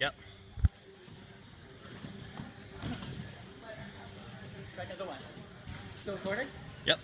Yep. Try another one. Still recording? Yep.